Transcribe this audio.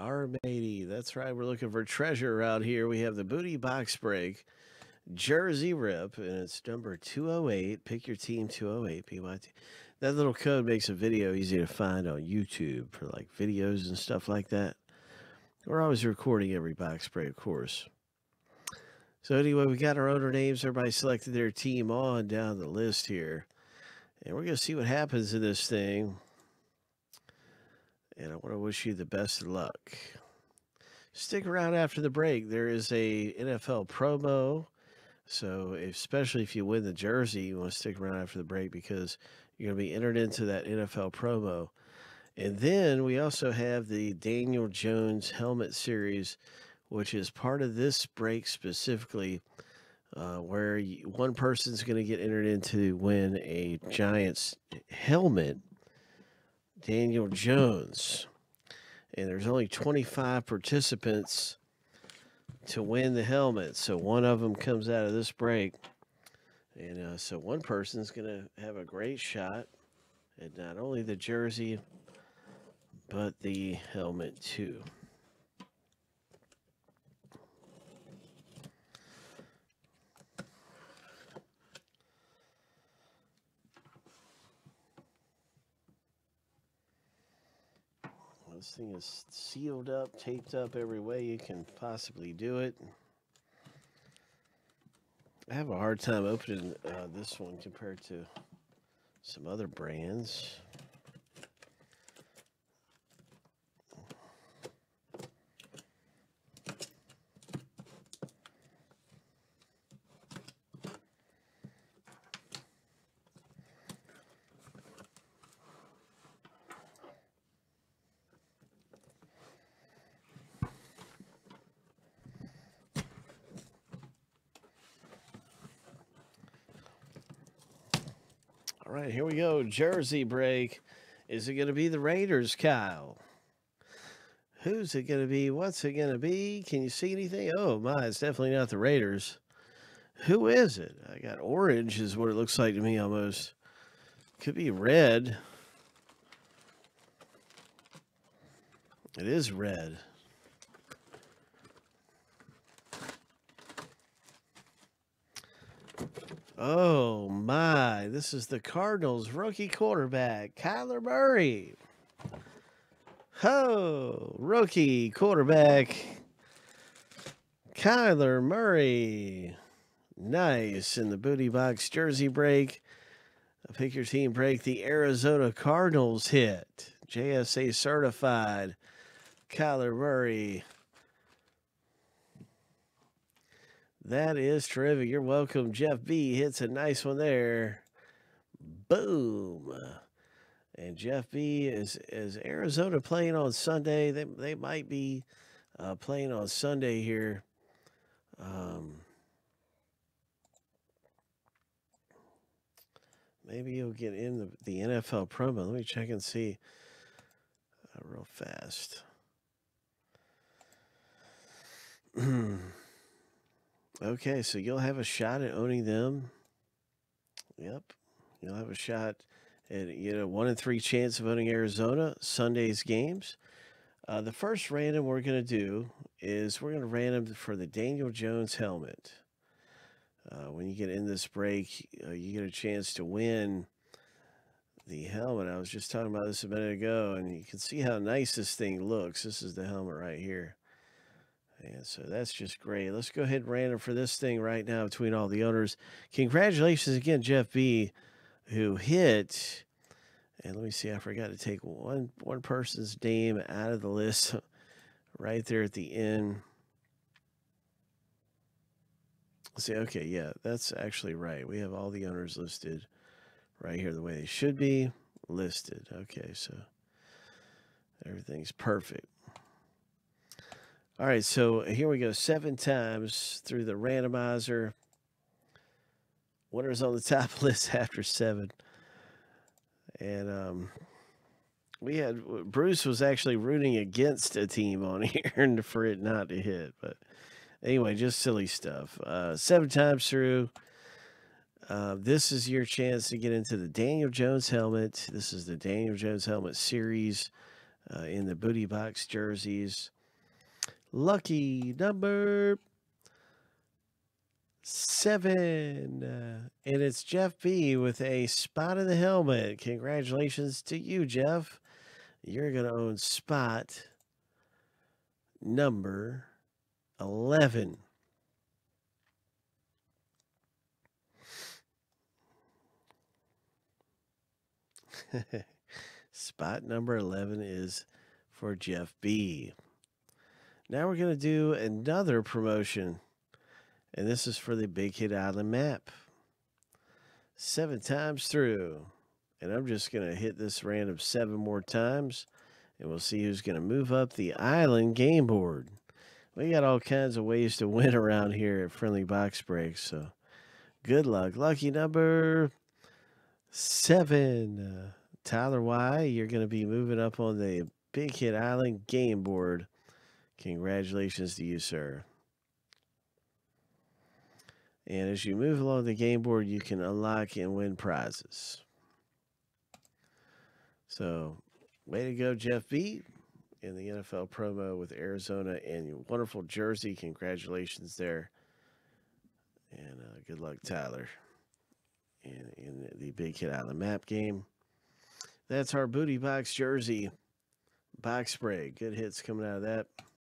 R80. That's right. We're looking for treasure around here. We have the booty box break, Jersey Rip, and it's number 208. Pick your team 208 PYT. That little code makes a video easy to find on YouTube for like videos and stuff like that. We're always recording every box break, of course. So anyway, we got our owner names. Everybody selected their team on down the list here. And we're going to see what happens in this thing. And I want to wish you the best of luck. Stick around after the break. There is a NFL promo. So especially if you win the jersey, you want to stick around after the break because you're going to be entered into that NFL promo. And then we also have the Daniel Jones helmet series, which is part of this break specifically, uh, where one person's going to get entered into win a Giants helmet, Daniel Jones. And there's only 25 participants to win the helmet. So one of them comes out of this break. And uh, so one person's going to have a great shot at not only the jersey, but the helmet too. This thing is sealed up, taped up every way you can possibly do it. I have a hard time opening uh, this one compared to some other brands. All right, here we go. Jersey break. Is it going to be the Raiders, Kyle? Who's it going to be? What's it going to be? Can you see anything? Oh, my, it's definitely not the Raiders. Who is it? I got orange, is what it looks like to me almost. Could be red. It is red. Oh my, this is the Cardinals rookie quarterback, Kyler Murray. Ho, rookie quarterback, Kyler Murray. Nice in the booty box jersey break. Pick your team break. The Arizona Cardinals hit. JSA certified. Kyler Murray. That is terrific. You're welcome. Jeff B hits a nice one there. Boom. And Jeff B is is Arizona playing on Sunday. They they might be uh, playing on Sunday here. Um, maybe you'll get in the, the NFL promo. Let me check and see uh, real fast. Okay, so you'll have a shot at owning them. Yep. You'll have a shot at you know one in three chance of owning Arizona Sunday's games. Uh, the first random we're going to do is we're going to random for the Daniel Jones helmet. Uh, when you get in this break, uh, you get a chance to win the helmet. I was just talking about this a minute ago, and you can see how nice this thing looks. This is the helmet right here. And so that's just great. Let's go ahead and random for this thing right now between all the owners. Congratulations again, Jeff B, who hit. And let me see, I forgot to take one one person's name out of the list right there at the end. See, okay, yeah, that's actually right. We have all the owners listed right here the way they should be listed. Okay, so everything's perfect. All right, so here we go. Seven times through the randomizer. Winners on the top list after seven. And um, we had Bruce was actually rooting against a team on here and for it not to hit. But anyway, just silly stuff. Uh, seven times through. Uh, this is your chance to get into the Daniel Jones helmet. This is the Daniel Jones helmet series. uh, in the booty box jerseys. Lucky number seven. And it's Jeff B with a spot in the helmet. Congratulations to you, Jeff. You're going to own spot number 11. Spot number 11 is for Jeff B. Now we're going to do another promotion, and this is for the Big Hit Island map. Seven times through, and I'm just going to hit this random seven more times, and we'll see who's going to move up the island game board. We got all kinds of ways to win around here at Friendly Box Breaks, so good luck. Lucky number seven. Uh, Tyler Y, you're going to be moving up on the Big Hit Island game board. Congratulations to you, sir. And as you move along the game board, you can unlock and win prizes. So, way to go, Jeff B. In the NFL promo with Arizona and your wonderful jersey. Congratulations there. And uh, good luck, Tyler, in, in the Big Hit Island map game. That's our booty box jersey box spray. Good hits coming out of that.